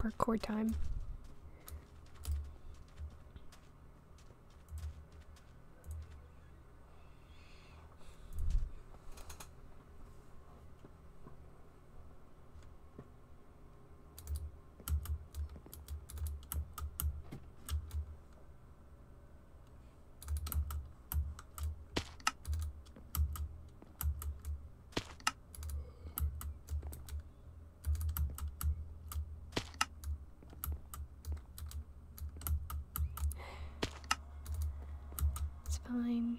parkour time. It's fine.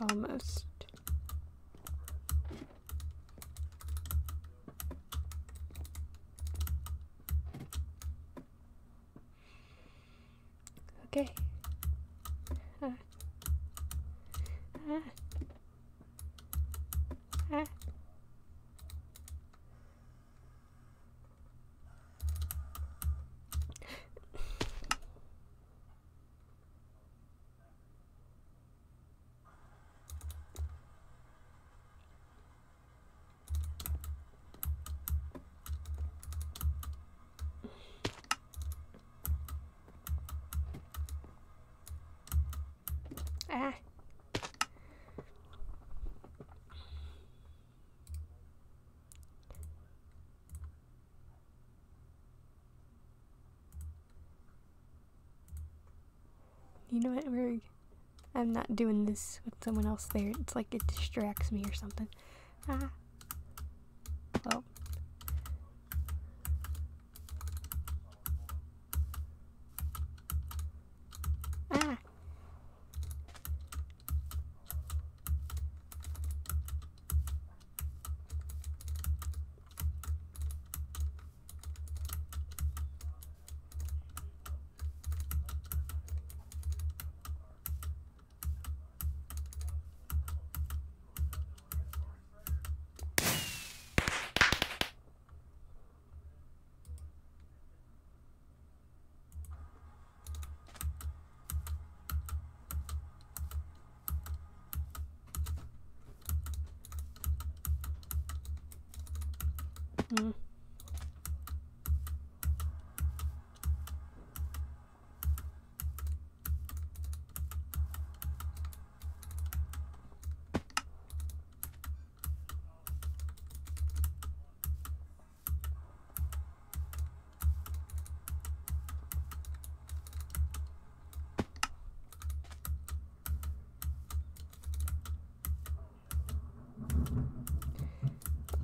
Almost. Okay. Ah. Ah. Ah. Ah. You know what? We're. I'm not doing this with someone else there. It's like it distracts me or something. Ah. Well. Ah. Mm.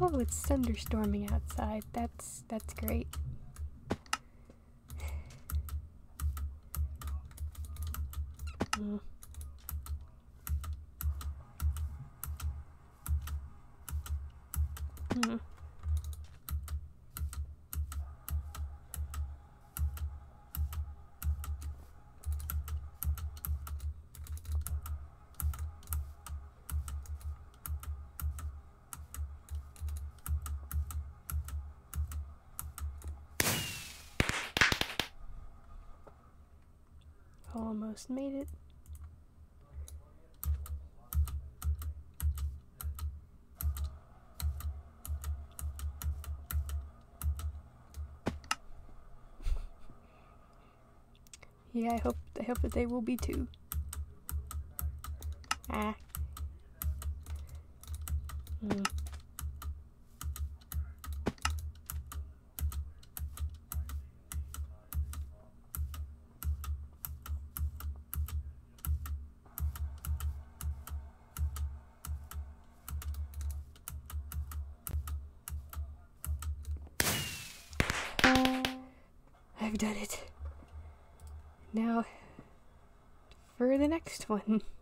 Oh, it's thunderstorming outside. That's that's great. Mm. Mm. Almost made it. Yeah, I hope I hope that they will be too. Ah. Mm. I've done it. Now, for the one.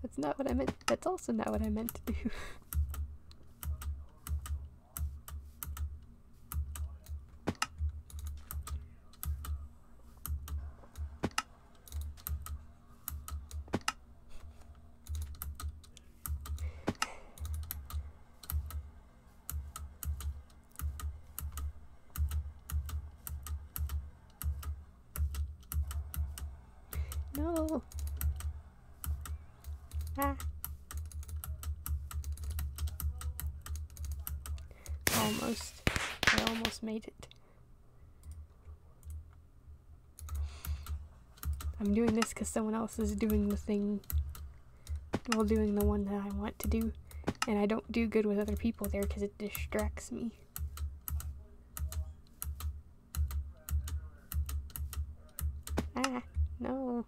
Ah. That's not what I meant. That's also not what I meant to do. No. Ah. Almost. I almost made it. I'm doing this because someone else is doing the thing. while doing the one that I want to do. And I don't do good with other people there because it distracts me. Ah, no.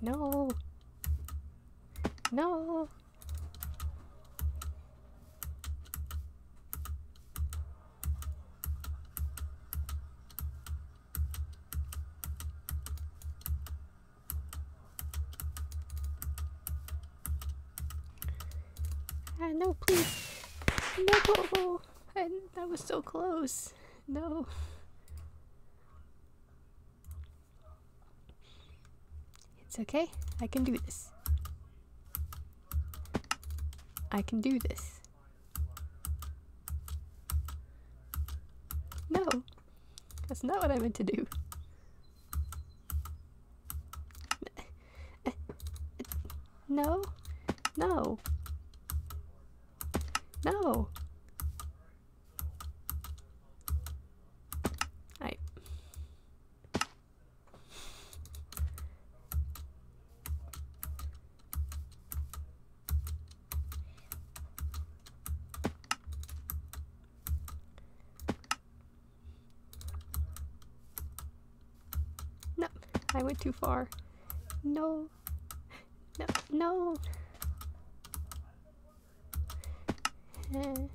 No. No. Ah, no, please. I, that was so close. No. It's okay. I can do this. I can do this. No. That's not what I meant to do. No. No. No. I. No, I went too far. No. No, no. No.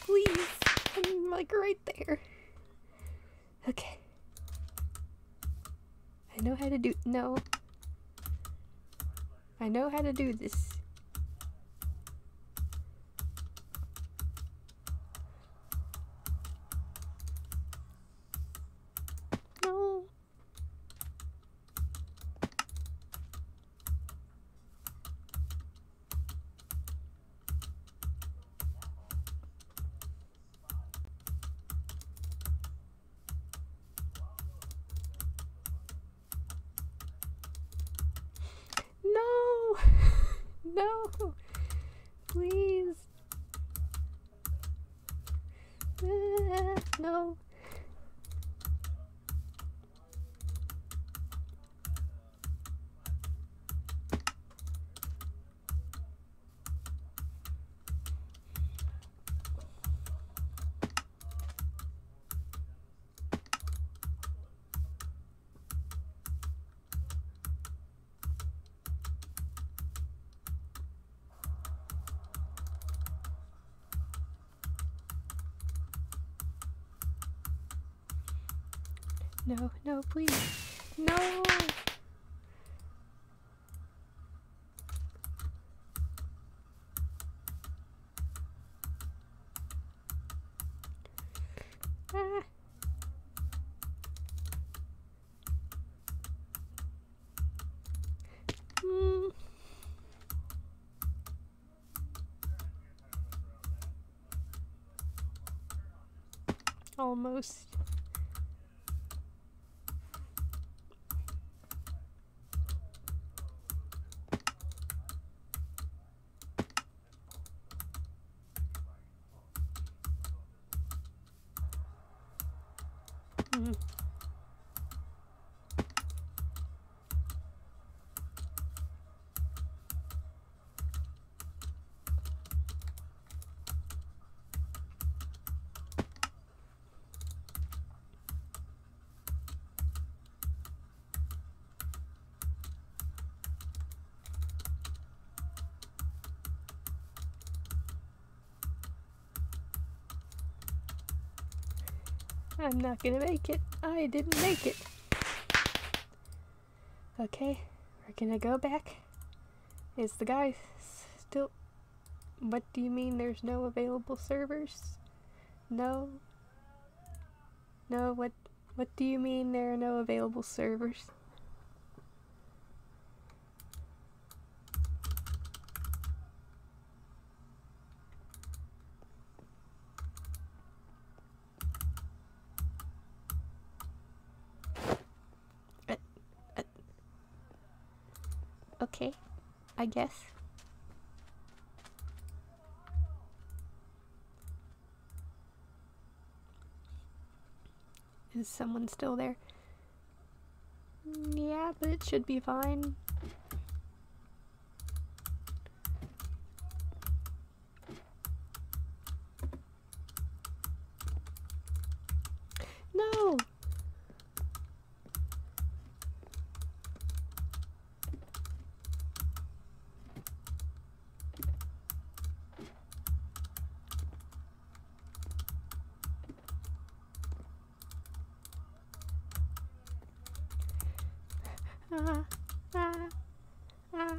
Please. I'm like right there. Okay. I know no. I know how to do this. No. No. No. No, no, please. No! Ah. Hmm. Almost. I'm not gonna make it. I didn't make it. Okay, we're gonna go back. Is the guy still. What do you mean there's no available servers? No. No, what what do you mean there are no available servers? Guess. Is someone still there? Yeah, but it should be fine. No! Ah, ah, ah,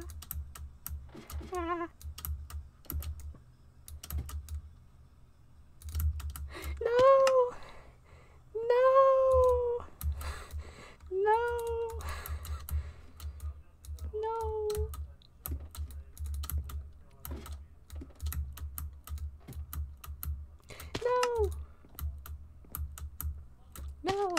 ah. No! No! No! No! No! No!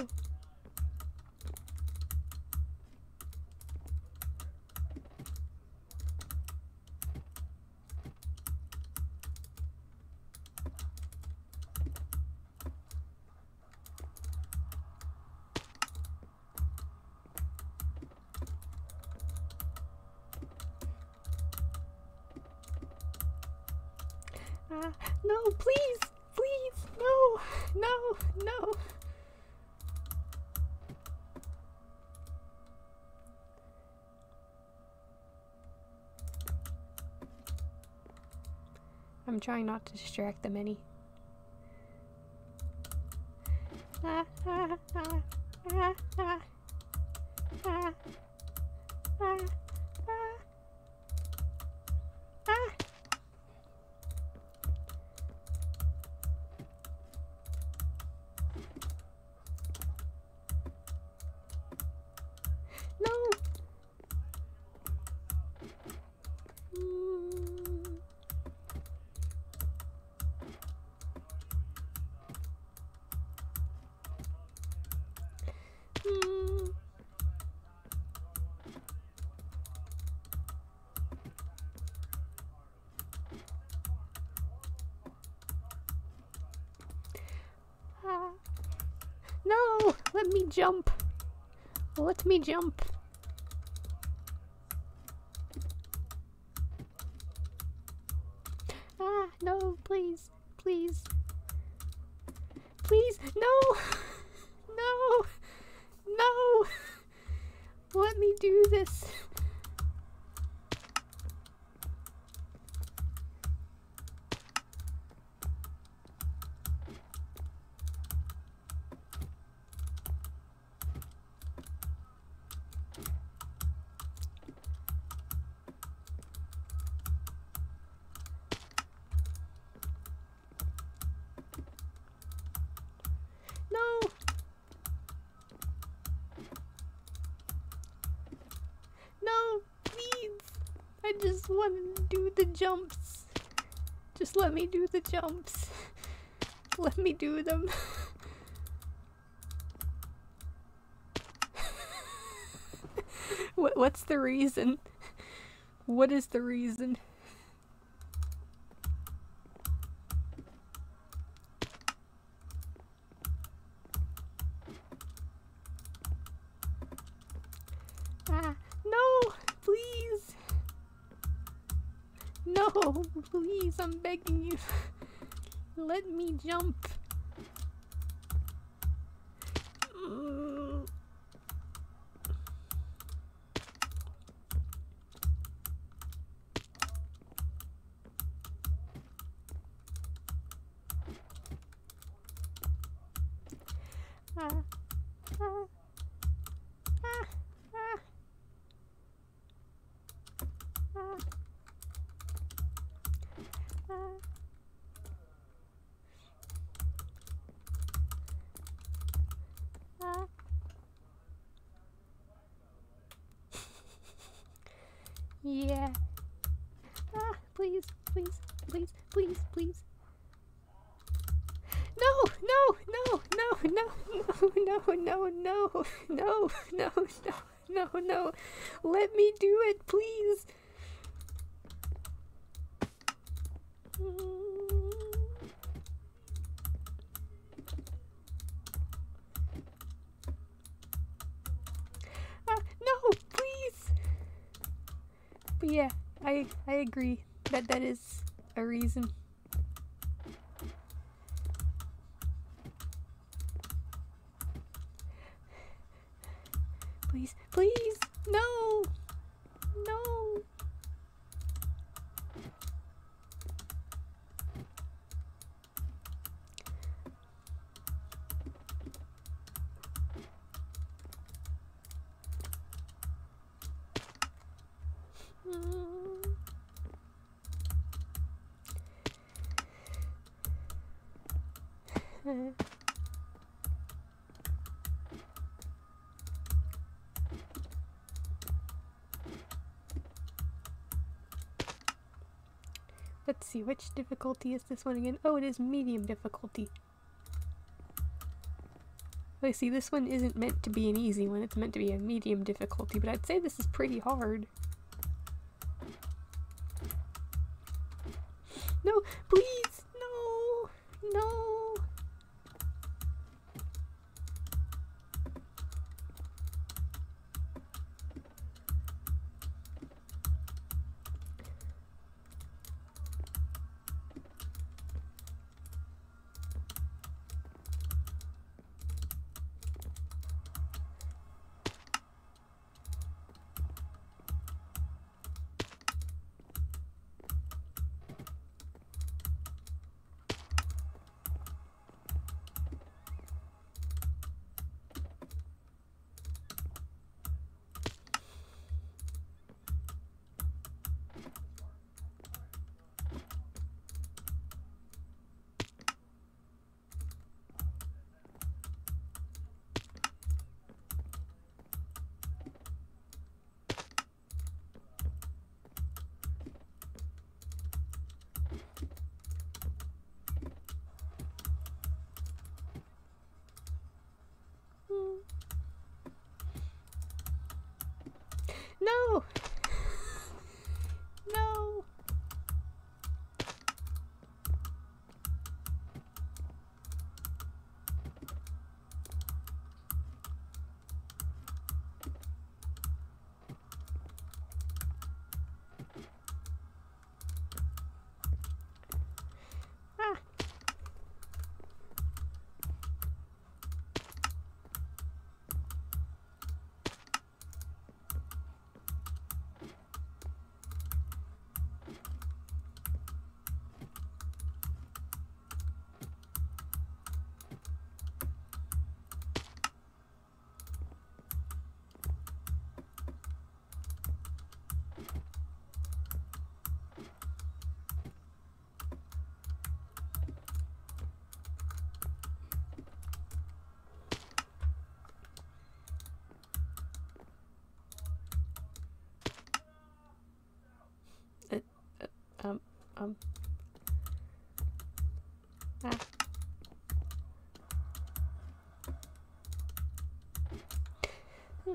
Ah, no, please, please, no, no, no. I'm trying not to distract them any. Ah, ah, ah, ah, ah, ah, ah, ah. No. Mm. Mm. Ah. No, let me jump. Let me jump. Ah, no, please, please. Please, no! No! No! Let me do this. do the jumps. Let me do them. what, what's the reason? What is the reason? Ah, no! Please! No! Please, I'm begging let me jump. Mm. Ah, ah, ah, ah, ah, ah. Ah. yeah. Ah, please, please, please, please. No, no, no, no, no, no, no, no, no, no, no, no, no, no. Let me do it, please. Mm. Ah, no, please. But yeah, I I agree that that is a reason. Please, no, no. Mm. See, which difficulty is this one again? Oh, it is medium difficulty. I see, this one isn't meant to be an easy one, it's meant to be a medium difficulty, but I'd say this is pretty hard. No, please, no, no. Mm. No! No! Ah! Um. Ah.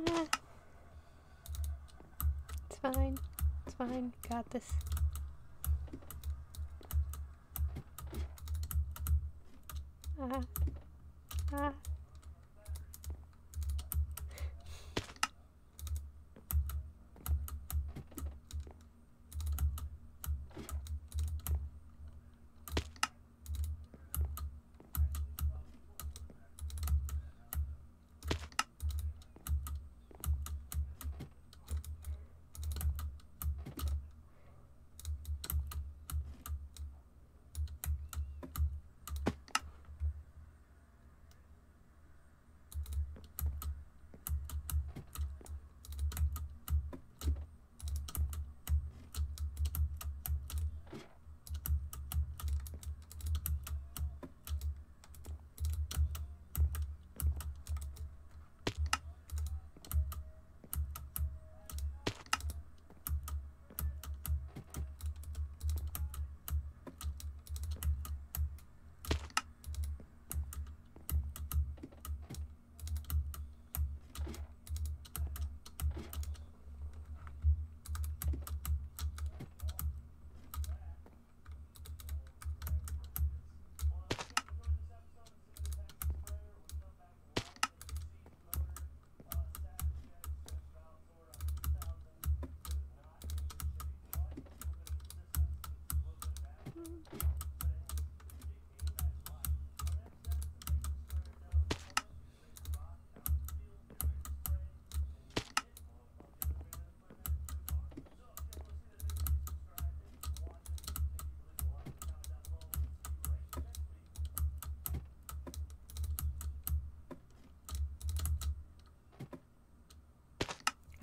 Ah. fine. It's fine. Got this. Ah.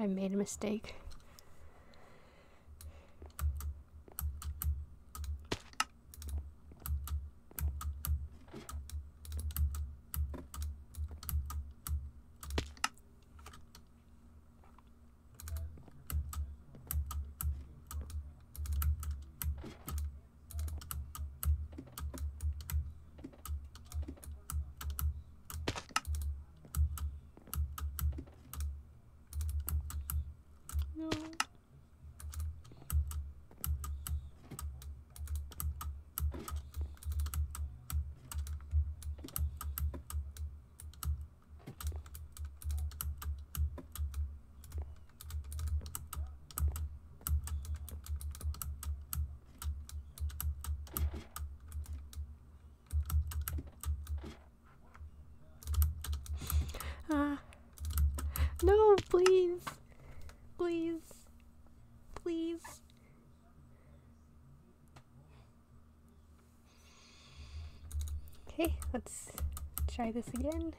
I made a mistake. No. Ah. No, please. Please. Please. Okay, let's try this again.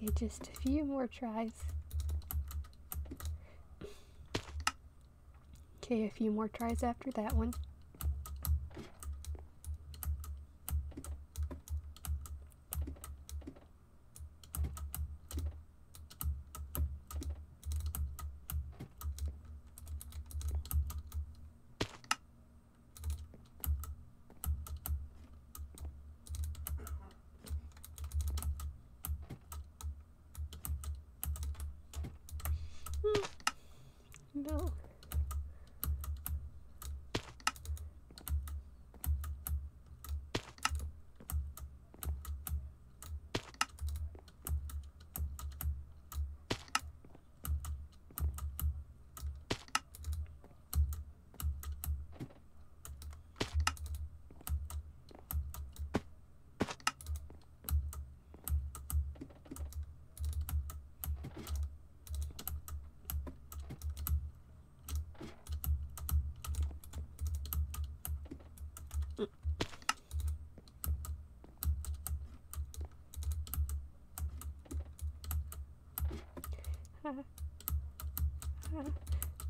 Okay, just a few more tries. Okay, a few more tries after that one. No.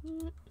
Mm.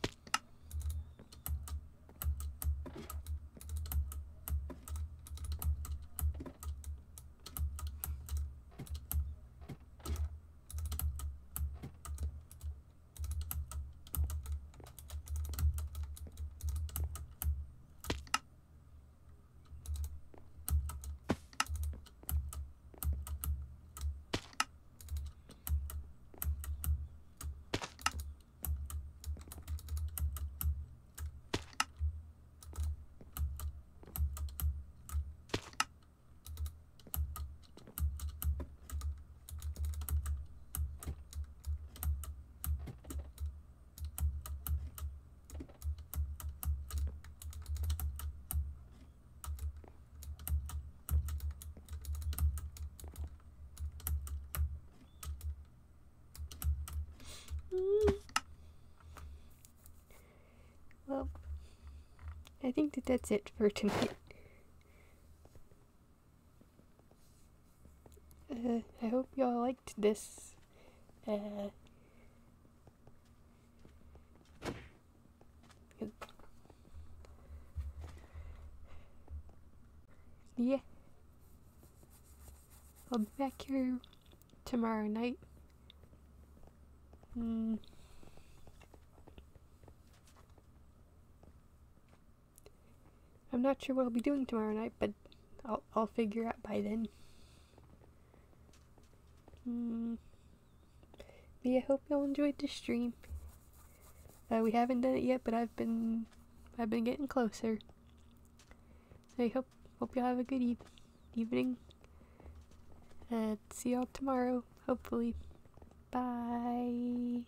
Well, I think that that's it for tonight. Uh, I hope y'all liked this. Uh, yeah. I'll be back here tomorrow night. Hmm. I'm not sure what I'll be doing tomorrow night, but I'll, I'll figure out by then. Hmm. But hope y'all enjoyed the stream. Uh, we haven't done it yet, but I've been I've been getting closer. I hope hope y'all have a good e evening. And see y'all tomorrow, hopefully. Bye.